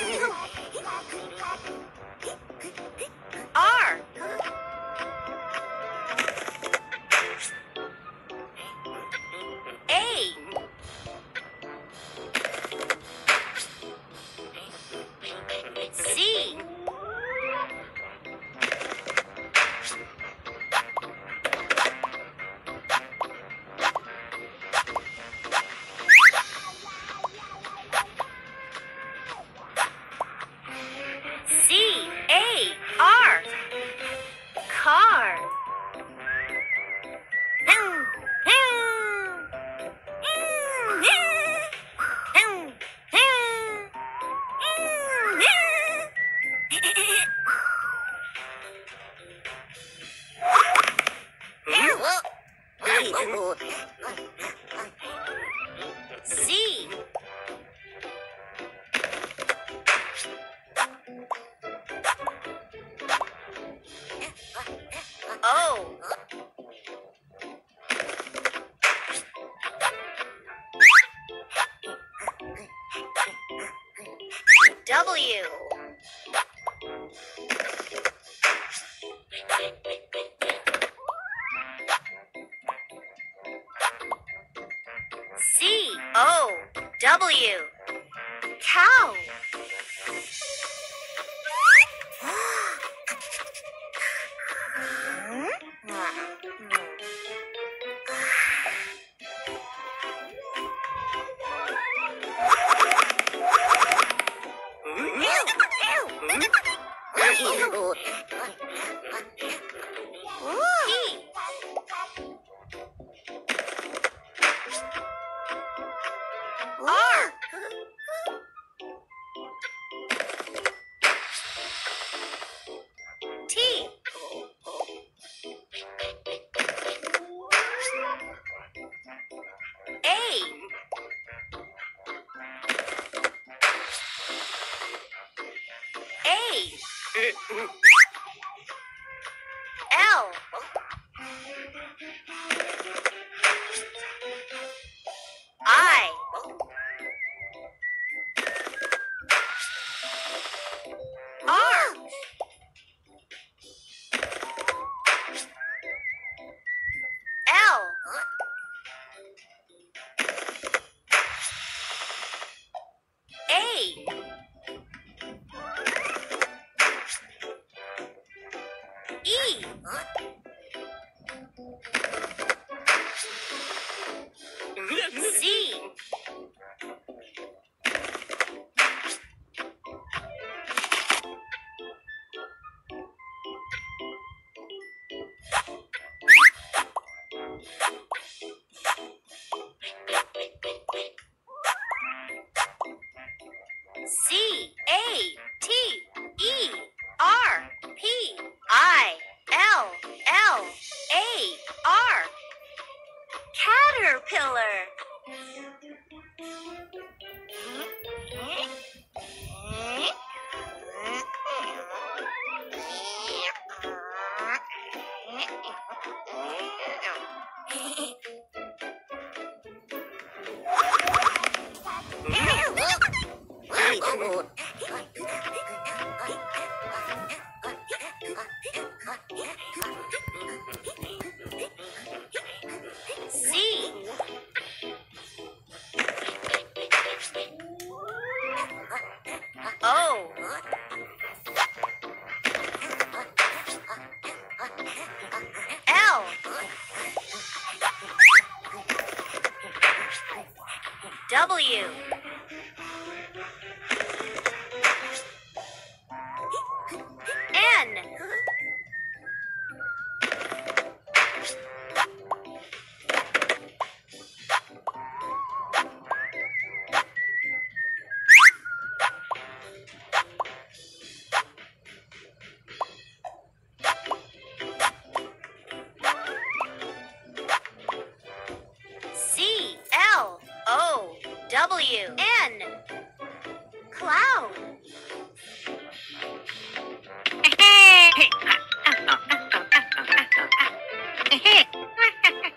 ヘッヘッヘッ。Z. O. W. W. L. Caterpillar. W. W N clown.